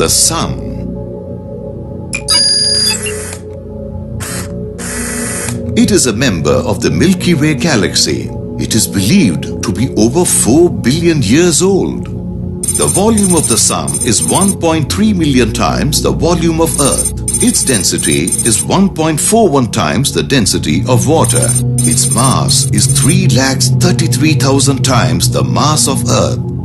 The Sun. It is a member of the Milky Way galaxy. It is believed to be over 4 billion years old. The volume of the Sun is 1.3 million times the volume of Earth. Its density is 1.41 times the density of water. Its mass is 3,33,000 times the mass of Earth.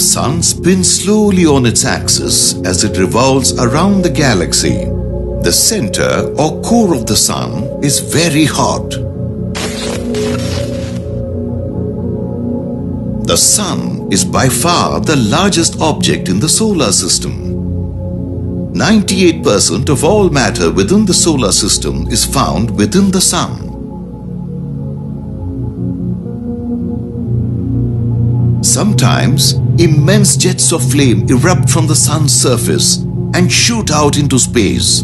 The Sun spins slowly on its axis as it revolves around the galaxy. The center or core of the Sun is very hot. The Sun is by far the largest object in the solar system. 98% of all matter within the solar system is found within the Sun. Sometimes, immense jets of flame erupt from the Sun's surface and shoot out into space.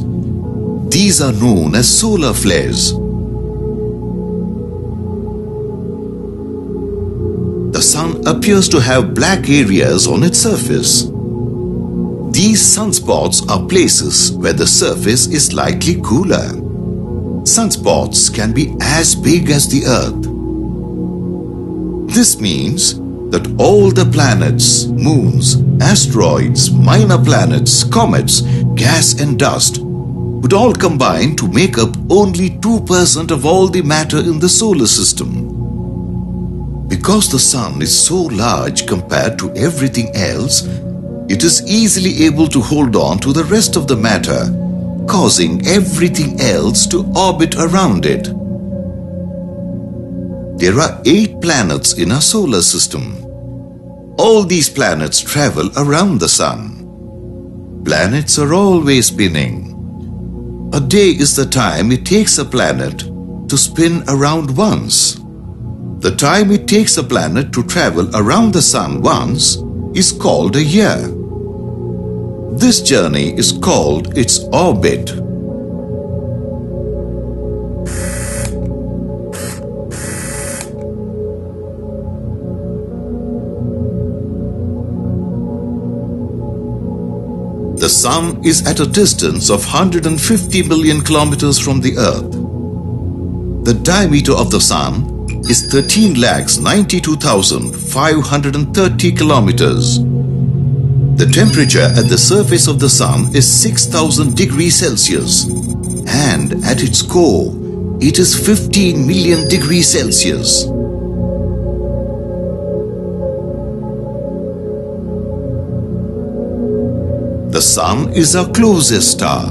These are known as solar flares. The Sun appears to have black areas on its surface. These sunspots are places where the surface is slightly cooler. Sunspots can be as big as the Earth. This means that all the planets, moons, asteroids, minor planets, comets, gas and dust would all combine to make up only 2% of all the matter in the solar system. Because the sun is so large compared to everything else, it is easily able to hold on to the rest of the matter, causing everything else to orbit around it. There are eight planets in our solar system. All these planets travel around the sun. Planets are always spinning. A day is the time it takes a planet to spin around once. The time it takes a planet to travel around the sun once is called a year. This journey is called its orbit. The Sun is at a distance of 150 billion kilometers from the Earth. The diameter of the Sun is 13 lakhs 92,530 kilometers. The temperature at the surface of the Sun is 6000 degrees Celsius and at its core it is 15 million degrees Celsius. The Sun is our closest star. A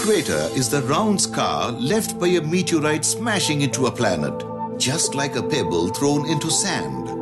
crater is the round scar left by a meteorite smashing into a planet, just like a pebble thrown into sand.